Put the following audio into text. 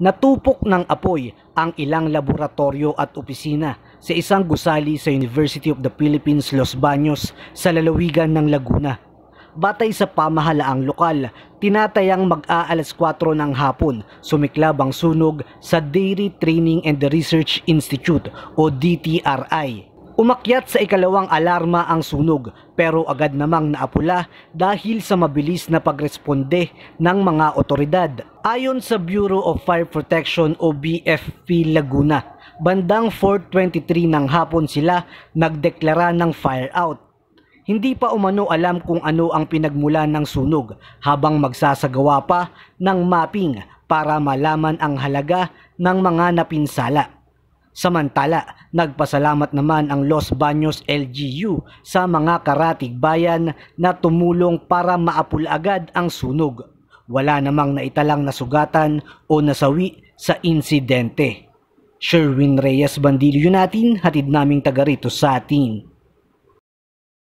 Natupok ng apoy ang ilang laboratorio at opisina sa isang gusali sa University of the Philippines Los Baños sa lalawigan ng Laguna. Batay sa pamahalaang lokal, tinatayang mag-aalas 4 ng hapon sumiklab ang sunog sa Dairy Training and Research Institute o DTRI. Umakyat sa ikalawang alarma ang sunog pero agad namang naapula dahil sa mabilis na pagresponde ng mga otoridad. Ayon sa Bureau of Fire Protection o BFP Laguna, bandang 4.23 ng hapon sila nagdeklara ng fire out. Hindi pa umano alam kung ano ang pinagmula ng sunog habang magsasagawa pa ng mapping para malaman ang halaga ng mga napinsala. Samantala, nagpasalamat naman ang Los Baños LGU sa mga karatig bayan na tumulong para maapul agad ang sunog. Wala namang naitalang nasugatan o nasawi sa insidente. Sherwin Reyes Bandilyo natin, hatid naming taga rito sa atin.